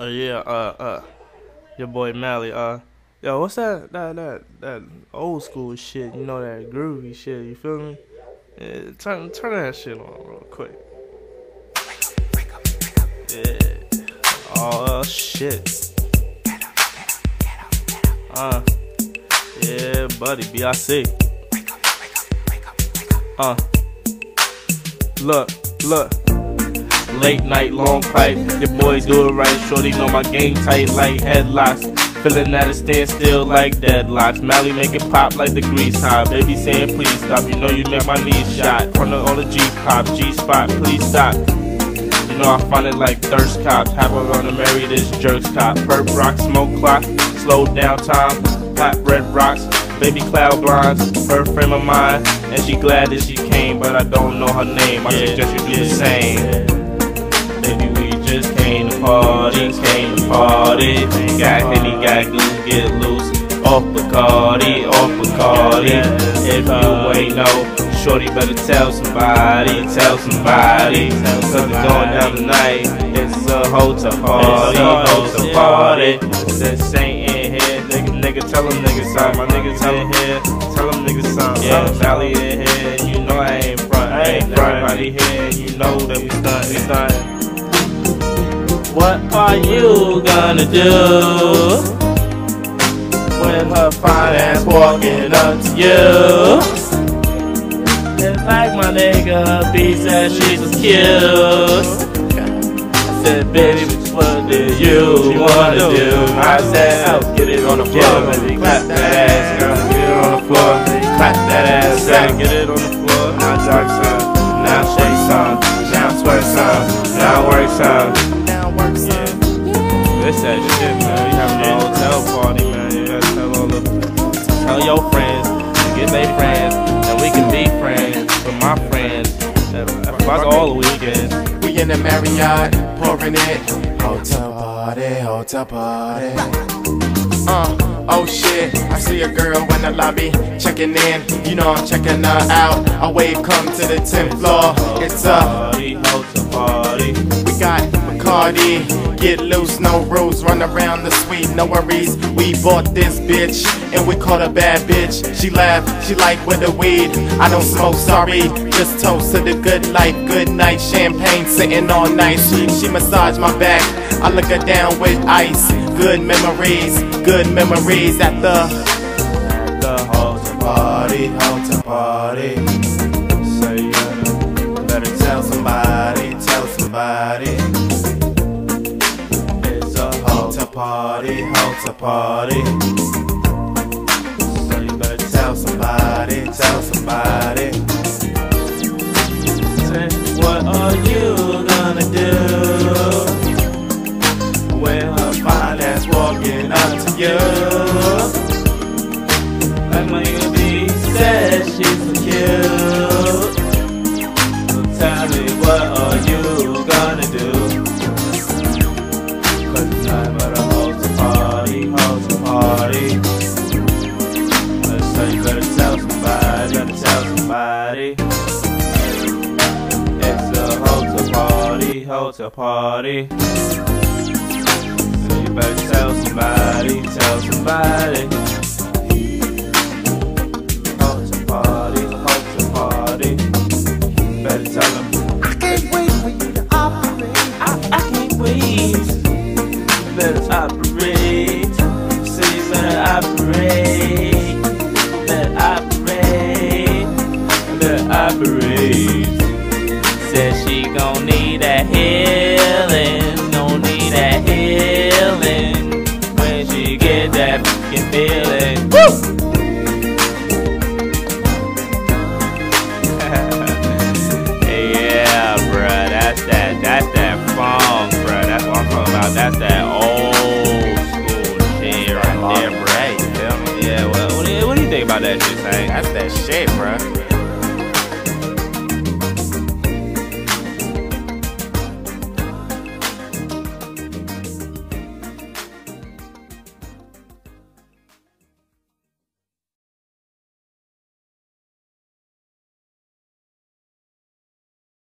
Uh, yeah, uh, uh, your boy Mally, uh, yo, what's that, that, that, that old school shit, you know, that groovy shit, you feel me? Yeah, turn, turn that shit on real quick. Yeah. Oh, shit. Uh, yeah, buddy, B.I.C. Uh, look, look. Late night, long pipe. Your boy do it right. Shorty know my game tight like headlocks. Feeling at a standstill like deadlocks. Mally make it pop like the grease high. Baby saying please stop. You know you make my knees shot. Front of all the G pop, G spot, please stop. You know I find it like thirst cops. Have her gonna marry this jerks cop. Perp rock, smoke clock, slow down time. Hot red rocks, baby cloud blinds. Her frame of mind, and she glad that she came, but I don't know her name. I Yeah, suggest you do yeah, the same. We just came to party, came to party. Got Henny, got glue, get loose. Off Bacardi, off Bacardi. If you ain't know, shorty better tell somebody, tell somebody. Cause it's going down tonight. It's a hotel party, hotel party. This ain't in here, nigga, nigga, tell them niggas something. My niggas in here, tell them niggas something. Yeah, Valley in here, you know I ain't front, I ain't front. Everybody here, you know that we stunt, we stunt. What are you gonna do when her fine ass walking up to you? It's like my nigga B said she's so cute. I said, baby, what do you wanna do? I said, oh, get it on the floor, baby, clap that ass, girl, get it on the floor, clap that ass, girl, That shit, man. We having a hotel party, man. You gotta tell all the, tell your friends, get their friends, and we can be friends with my friends. Fuck all the weekends. We in the Marriott, pouring it. Hotel party, hotel party. Uh, oh shit, I see a girl in the lobby checking in. You know I'm checking her out. A wave come to the 10th floor. It's a party, hotel party. Bacardi, get loose, no rules, run around the suite, no worries. We bought this bitch, and we caught a bad bitch. She laughed, she like with the weed. I don't smoke, sorry, just toast to the good life, good night. Champagne sitting all night. She, she massaged my back, I look her down with ice. Good memories, good memories at the The hotel party, hotel party. So you uh, Better tell somebody, party, hotel party. So you better tell somebody, tell somebody. say, what are you gonna do when her fine ass walking up to you? Party. So you better tell somebody, better tell somebody. It's a hotel party, hotel party. So you better tell somebody, tell somebody. Hotel party, hotel party. Better tell them. I can't wait for you to operate. I, I can't wait. Better operate. You better operate.